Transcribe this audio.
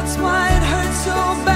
That's why it hurts so bad.